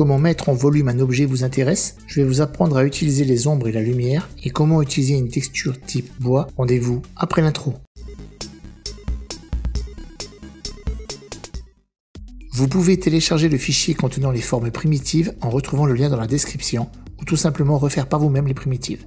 Comment mettre en volume un objet vous intéresse Je vais vous apprendre à utiliser les ombres et la lumière et comment utiliser une texture type bois. Rendez-vous après l'intro. Vous pouvez télécharger le fichier contenant les formes primitives en retrouvant le lien dans la description ou tout simplement refaire par vous-même les primitives.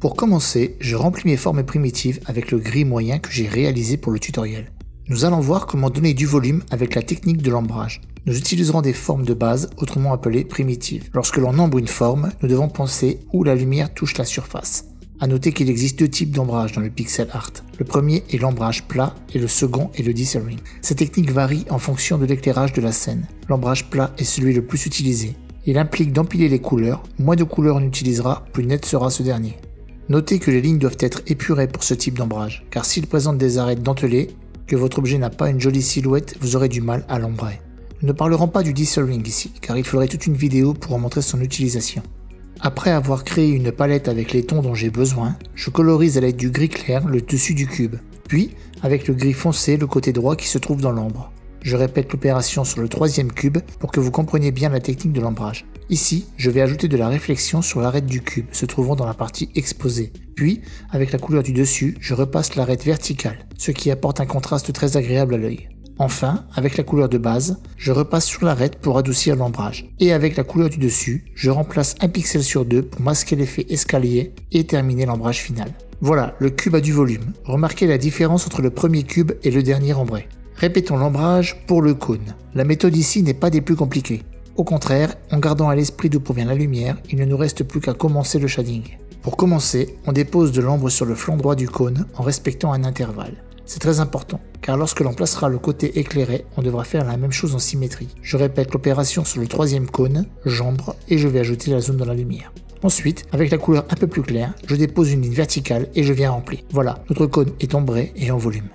Pour commencer, je remplis mes formes primitives avec le gris moyen que j'ai réalisé pour le tutoriel. Nous allons voir comment donner du volume avec la technique de l'ombrage. Nous utiliserons des formes de base, autrement appelées primitives. Lorsque l'on ombre une forme, nous devons penser où la lumière touche la surface. A noter qu'il existe deux types d'ombrage dans le pixel art. Le premier est l'ombrage plat et le second est le dithering. Cette technique varie en fonction de l'éclairage de la scène. L'ombrage plat est celui le plus utilisé. Il implique d'empiler les couleurs. Moins de couleurs on utilisera, plus net sera ce dernier. Notez que les lignes doivent être épurées pour ce type d'ombrage, car s'il présente des arêtes dentelées, que votre objet n'a pas une jolie silhouette, vous aurez du mal à l'ombrer. Nous ne parlerons pas du dithering ici, car il faudrait toute une vidéo pour en montrer son utilisation. Après avoir créé une palette avec les tons dont j'ai besoin, je colorise à l'aide du gris clair le dessus du cube, puis avec le gris foncé le côté droit qui se trouve dans l'ombre. Je répète l'opération sur le troisième cube pour que vous compreniez bien la technique de l'ombrage. Ici, je vais ajouter de la réflexion sur l'arête du cube se trouvant dans la partie exposée. Puis, avec la couleur du dessus, je repasse l'arête verticale, ce qui apporte un contraste très agréable à l'œil. Enfin, avec la couleur de base, je repasse sur l'arête pour adoucir l'ombrage. Et avec la couleur du dessus, je remplace un pixel sur deux pour masquer l'effet escalier et terminer l'ombrage final. Voilà, le cube a du volume. Remarquez la différence entre le premier cube et le dernier ombré. Répétons l'ombrage pour le cône. La méthode ici n'est pas des plus compliquées. Au contraire, en gardant à l'esprit d'où provient la lumière, il ne nous reste plus qu'à commencer le shading. Pour commencer, on dépose de l'ombre sur le flanc droit du cône en respectant un intervalle. C'est très important, car lorsque l'on placera le côté éclairé, on devra faire la même chose en symétrie. Je répète l'opération sur le troisième cône, j'ombre, et je vais ajouter la zone dans la lumière. Ensuite, avec la couleur un peu plus claire, je dépose une ligne verticale et je viens remplir. Voilà, notre cône est ombré et en volume.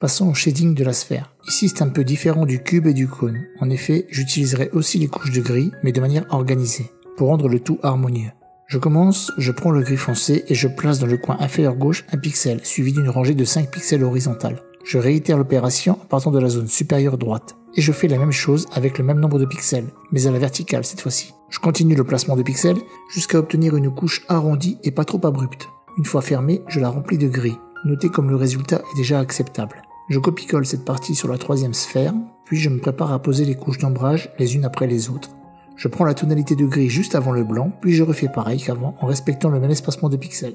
Passons au shading de la sphère. Ici c'est un peu différent du cube et du cône. En effet, j'utiliserai aussi les couches de gris, mais de manière organisée, pour rendre le tout harmonieux. Je commence, je prends le gris foncé et je place dans le coin inférieur gauche un pixel, suivi d'une rangée de 5 pixels horizontales. Je réitère l'opération en partant de la zone supérieure droite. Et je fais la même chose avec le même nombre de pixels, mais à la verticale cette fois-ci. Je continue le placement de pixels jusqu'à obtenir une couche arrondie et pas trop abrupte. Une fois fermée, je la remplis de gris. Notez comme le résultat est déjà acceptable. Je copie-colle cette partie sur la troisième sphère, puis je me prépare à poser les couches d'ombrage les unes après les autres. Je prends la tonalité de gris juste avant le blanc, puis je refais pareil qu'avant en respectant le même espacement de pixels.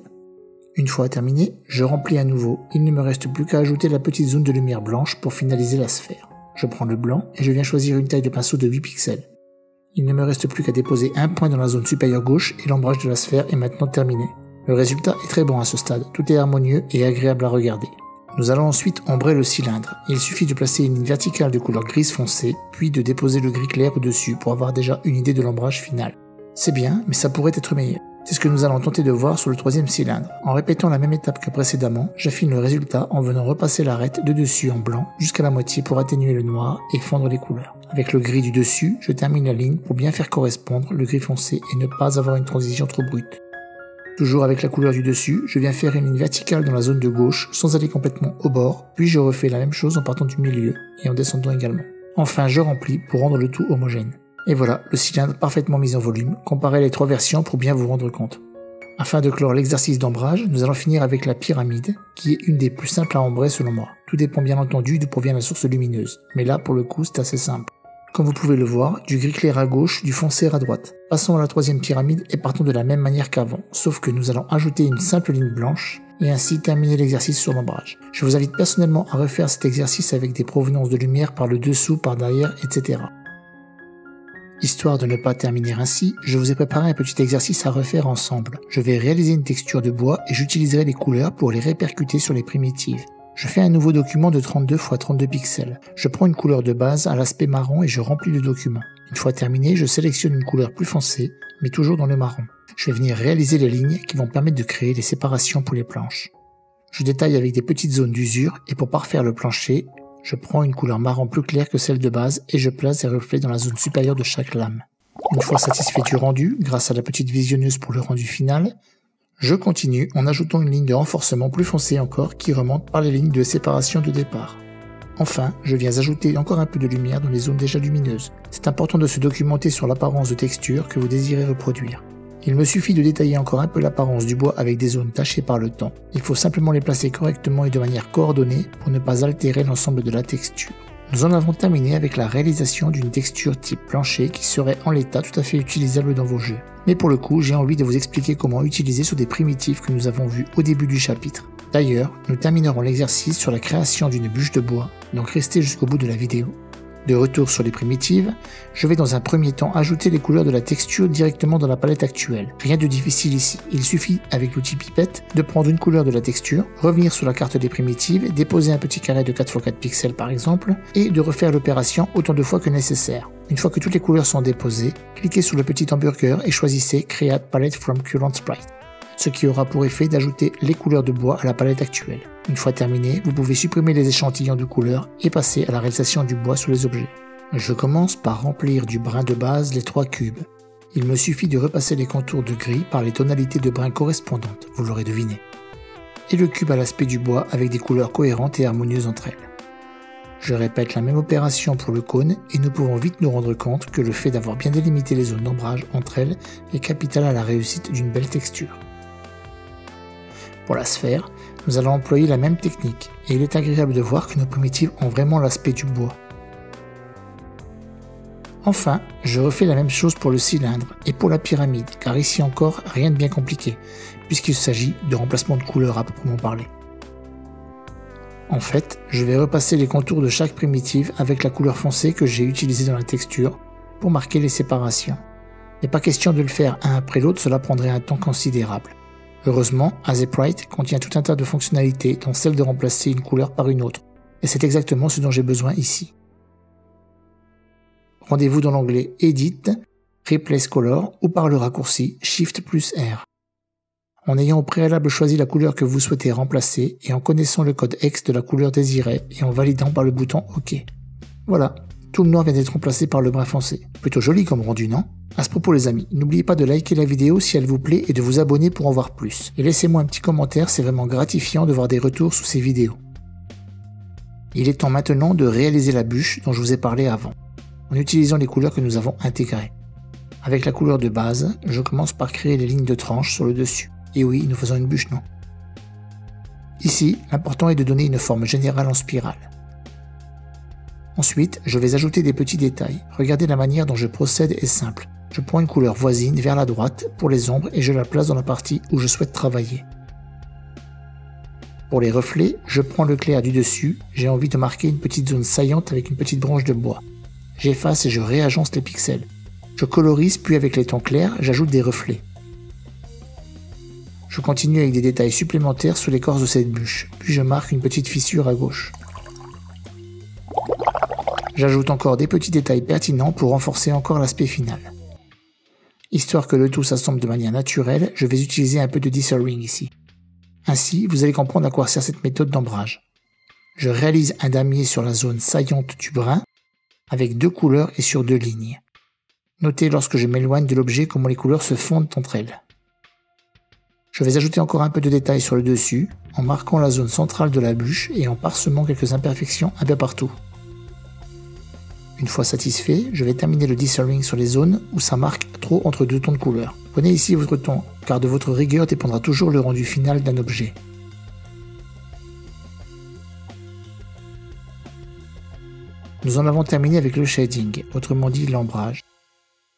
Une fois terminé, je remplis à nouveau, il ne me reste plus qu'à ajouter la petite zone de lumière blanche pour finaliser la sphère. Je prends le blanc et je viens choisir une taille de pinceau de 8 pixels. Il ne me reste plus qu'à déposer un point dans la zone supérieure gauche et l'ombrage de la sphère est maintenant terminé. Le résultat est très bon à ce stade, tout est harmonieux et agréable à regarder. Nous allons ensuite ombrer le cylindre. Il suffit de placer une ligne verticale de couleur grise foncée, puis de déposer le gris clair au-dessus pour avoir déjà une idée de l'ombrage final. C'est bien, mais ça pourrait être meilleur. C'est ce que nous allons tenter de voir sur le troisième cylindre. En répétant la même étape que précédemment, j'affine le résultat en venant repasser l'arête de dessus en blanc jusqu'à la moitié pour atténuer le noir et fondre les couleurs. Avec le gris du dessus, je termine la ligne pour bien faire correspondre le gris foncé et ne pas avoir une transition trop brute. Toujours avec la couleur du dessus, je viens faire une ligne verticale dans la zone de gauche sans aller complètement au bord, puis je refais la même chose en partant du milieu et en descendant également. Enfin, je remplis pour rendre le tout homogène. Et voilà, le cylindre parfaitement mis en volume. Comparez les trois versions pour bien vous rendre compte. Afin de clore l'exercice d'ombrage, nous allons finir avec la pyramide, qui est une des plus simples à ombrer selon moi. Tout dépend bien entendu d'où provient la source lumineuse, mais là pour le coup c'est assez simple. Comme vous pouvez le voir, du gris clair à gauche, du foncé à droite. Passons à la troisième pyramide et partons de la même manière qu'avant, sauf que nous allons ajouter une simple ligne blanche et ainsi terminer l'exercice sur l'ombrage. Je vous invite personnellement à refaire cet exercice avec des provenances de lumière par le dessous, par derrière, etc. Histoire de ne pas terminer ainsi, je vous ai préparé un petit exercice à refaire ensemble. Je vais réaliser une texture de bois et j'utiliserai les couleurs pour les répercuter sur les primitives. Je fais un nouveau document de 32 x 32 pixels. Je prends une couleur de base à l'aspect marron et je remplis le document. Une fois terminé, je sélectionne une couleur plus foncée, mais toujours dans le marron. Je vais venir réaliser les lignes qui vont permettre de créer les séparations pour les planches. Je détaille avec des petites zones d'usure et pour parfaire le plancher, je prends une couleur marron plus claire que celle de base et je place des reflets dans la zone supérieure de chaque lame. Une fois satisfait du rendu, grâce à la petite visionneuse pour le rendu final, je continue en ajoutant une ligne de renforcement plus foncée encore qui remonte par les lignes de séparation de départ. Enfin, je viens ajouter encore un peu de lumière dans les zones déjà lumineuses. C'est important de se documenter sur l'apparence de texture que vous désirez reproduire. Il me suffit de détailler encore un peu l'apparence du bois avec des zones tachées par le temps. Il faut simplement les placer correctement et de manière coordonnée pour ne pas altérer l'ensemble de la texture. Nous en avons terminé avec la réalisation d'une texture type plancher qui serait en l'état tout à fait utilisable dans vos jeux. Mais pour le coup, j'ai envie de vous expliquer comment utiliser sur des primitives que nous avons vues au début du chapitre. D'ailleurs, nous terminerons l'exercice sur la création d'une bûche de bois, donc restez jusqu'au bout de la vidéo. De retour sur les primitives, je vais dans un premier temps ajouter les couleurs de la texture directement dans la palette actuelle. Rien de difficile ici, il suffit avec l'outil pipette de prendre une couleur de la texture, revenir sur la carte des primitives, déposer un petit carré de 4x4 pixels par exemple, et de refaire l'opération autant de fois que nécessaire. Une fois que toutes les couleurs sont déposées, cliquez sur le petit hamburger et choisissez Create Palette from Current Sprite ce qui aura pour effet d'ajouter les couleurs de bois à la palette actuelle. Une fois terminé, vous pouvez supprimer les échantillons de couleurs et passer à la réalisation du bois sur les objets. Je commence par remplir du brun de base les trois cubes. Il me suffit de repasser les contours de gris par les tonalités de brun correspondantes, vous l'aurez deviné. Et le cube a l'aspect du bois avec des couleurs cohérentes et harmonieuses entre elles. Je répète la même opération pour le cône et nous pouvons vite nous rendre compte que le fait d'avoir bien délimité les zones d'ombrage entre elles est capital à la réussite d'une belle texture. Pour la sphère, nous allons employer la même technique, et il est agréable de voir que nos primitives ont vraiment l'aspect du bois. Enfin, je refais la même chose pour le cylindre et pour la pyramide, car ici encore, rien de bien compliqué, puisqu'il s'agit de remplacement de couleurs à proprement parler. En fait, je vais repasser les contours de chaque primitive avec la couleur foncée que j'ai utilisée dans la texture pour marquer les séparations. Il n'est pas question de le faire un après l'autre, cela prendrait un temps considérable. Heureusement, Azeprite contient tout un tas de fonctionnalités, dont celle de remplacer une couleur par une autre, et c'est exactement ce dont j'ai besoin ici. Rendez-vous dans l'onglet Edit, Replace Color ou par le raccourci Shift plus R. En ayant au préalable choisi la couleur que vous souhaitez remplacer et en connaissant le code X de la couleur désirée et en validant par le bouton OK. Voilà, tout le noir vient d'être remplacé par le brun foncé. Plutôt joli comme rendu, non? À ce propos les amis, n'oubliez pas de liker la vidéo si elle vous plaît et de vous abonner pour en voir plus. Et laissez-moi un petit commentaire, c'est vraiment gratifiant de voir des retours sous ces vidéos. Il est temps maintenant de réaliser la bûche dont je vous ai parlé avant, en utilisant les couleurs que nous avons intégrées. Avec la couleur de base, je commence par créer les lignes de tranche sur le dessus. Et oui, nous faisons une bûche, non? Ici, l'important est de donner une forme générale en spirale. Ensuite, je vais ajouter des petits détails. Regardez la manière dont je procède est simple. Je prends une couleur voisine vers la droite pour les ombres et je la place dans la partie où je souhaite travailler. Pour les reflets, je prends le clair du dessus, j'ai envie de marquer une petite zone saillante avec une petite branche de bois. J'efface et je réagence les pixels. Je colorise puis avec les tons clairs, j'ajoute des reflets. Je continue avec des détails supplémentaires sur l'écorce de cette bûche, puis je marque une petite fissure à gauche. J'ajoute encore des petits détails pertinents pour renforcer encore l'aspect final. Histoire que le tout s'assemble de manière naturelle, je vais utiliser un peu de dissolving ici. Ainsi, vous allez comprendre à quoi sert cette méthode d'ombrage. Je réalise un damier sur la zone saillante du brun, avec deux couleurs et sur deux lignes. Notez lorsque je m'éloigne de l'objet comment les couleurs se fondent entre elles. Je vais ajouter encore un peu de détails sur le dessus, en marquant la zone centrale de la bûche et en parsemant quelques imperfections un peu partout. Une fois satisfait, je vais terminer le dissolving sur les zones où ça marque trop entre deux tons de couleur. Prenez ici votre ton, car de votre rigueur dépendra toujours le rendu final d'un objet. Nous en avons terminé avec le shading, autrement dit l'ombrage.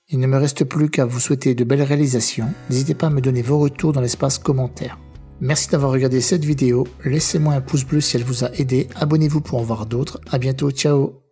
Il ne me reste plus qu'à vous souhaiter de belles réalisations. N'hésitez pas à me donner vos retours dans l'espace commentaire. Merci d'avoir regardé cette vidéo, laissez-moi un pouce bleu si elle vous a aidé, abonnez-vous pour en voir d'autres, à bientôt, ciao